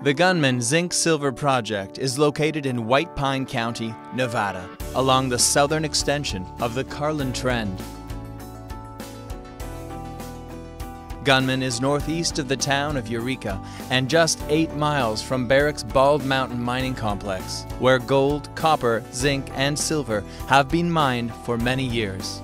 The Gunman Zinc Silver Project is located in White Pine County, Nevada, along the southern extension of the Carlin Trend. Gunman is northeast of the town of Eureka and just 8 miles from Barrick's Bald Mountain Mining Complex, where gold, copper, zinc, and silver have been mined for many years.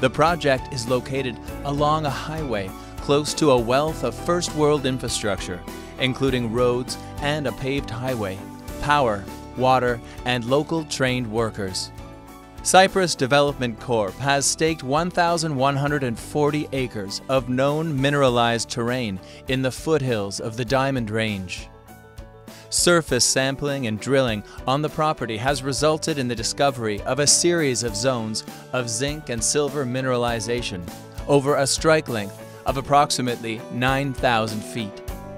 The project is located along a highway close to a wealth of first world infrastructure, including roads and a paved highway, power, water, and local trained workers. Cypress Development Corp has staked 1,140 acres of known mineralized terrain in the foothills of the Diamond Range. Surface sampling and drilling on the property has resulted in the discovery of a series of zones of zinc and silver mineralization over a strike length of approximately 9,000 feet.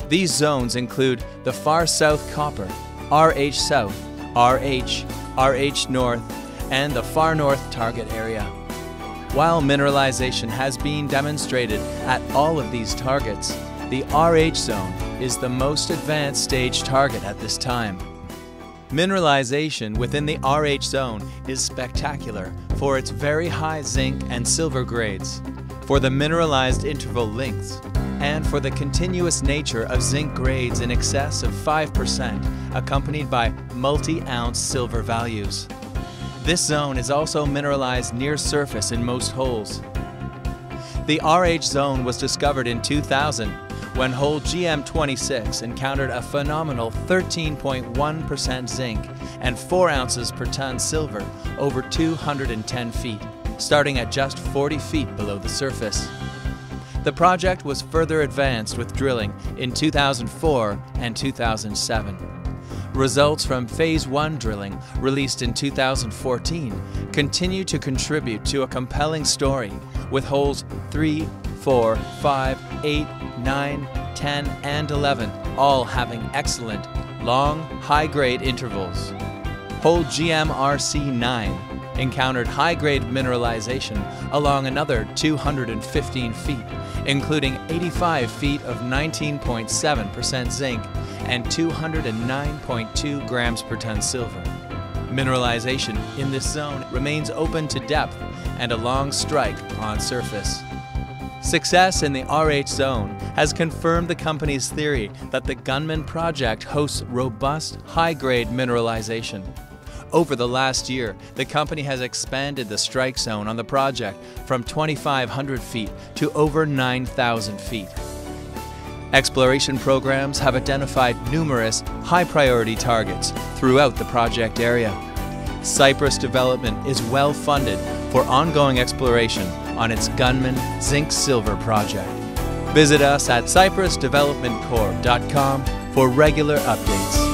These zones include the Far South Copper, RH South, RH, RH North, and the Far North target area. While mineralization has been demonstrated at all of these targets, the RH zone is the most advanced stage target at this time. Mineralization within the RH zone is spectacular for its very high zinc and silver grades, for the mineralized interval lengths, and for the continuous nature of zinc grades in excess of 5%, accompanied by multi-ounce silver values. This zone is also mineralized near surface in most holes. The RH zone was discovered in 2000 when hole GM26 encountered a phenomenal 13.1% zinc and 4 ounces per ton silver over 210 feet, starting at just 40 feet below the surface. The project was further advanced with drilling in 2004 and 2007. Results from Phase 1 drilling, released in 2014, continue to contribute to a compelling story, with holes 3, 4, 5, 8, 9, 10, and 11 all having excellent, long, high grade intervals. Hole GMRC 9 encountered high grade mineralization along another 215 feet, including 85 feet of 19.7% zinc and 209.2 grams per ton silver. Mineralization in this zone remains open to depth and a long strike on surface. Success in the RH zone has confirmed the company's theory that the Gunman project hosts robust, high grade mineralization. Over the last year, the company has expanded the strike zone on the project from 2,500 feet to over 9,000 feet. Exploration programs have identified numerous high priority targets throughout the project area. Cypress Development is well funded for ongoing exploration on its Gunman Zinc Silver project. Visit us at cypressdevelopmentcorp.com for regular updates.